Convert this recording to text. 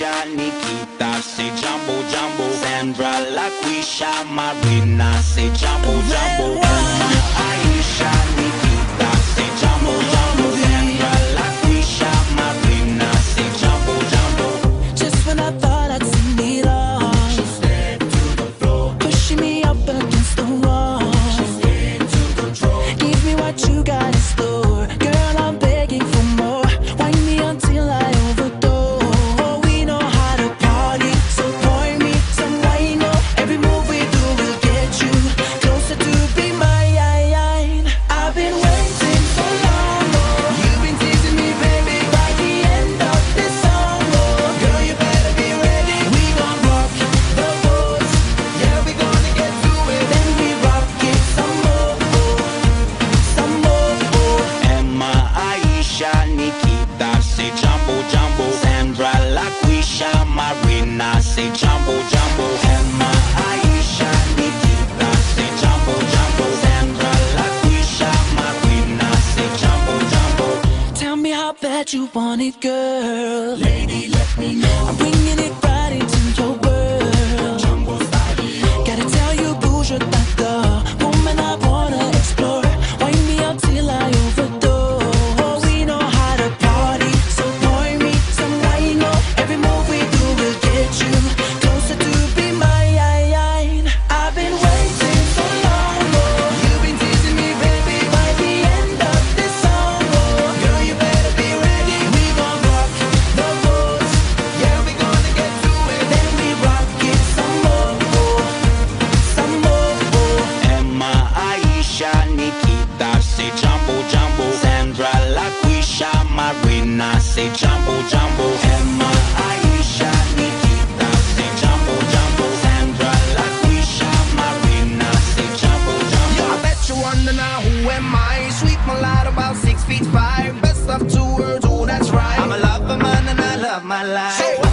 Laquisha, Nikita, say Jambo Jambo, Sandra Laquisha, Marina, say Jambo Jambo. I bet you want it, girl. Lady, let me know. jambo jambo Emma, Aisha, jambo jambo Marina jambo jambo. Yeah, I bet you now who am I? Sweet about six feet five. Best of two worlds, oh that's right. I'm a lover man and I love my life. So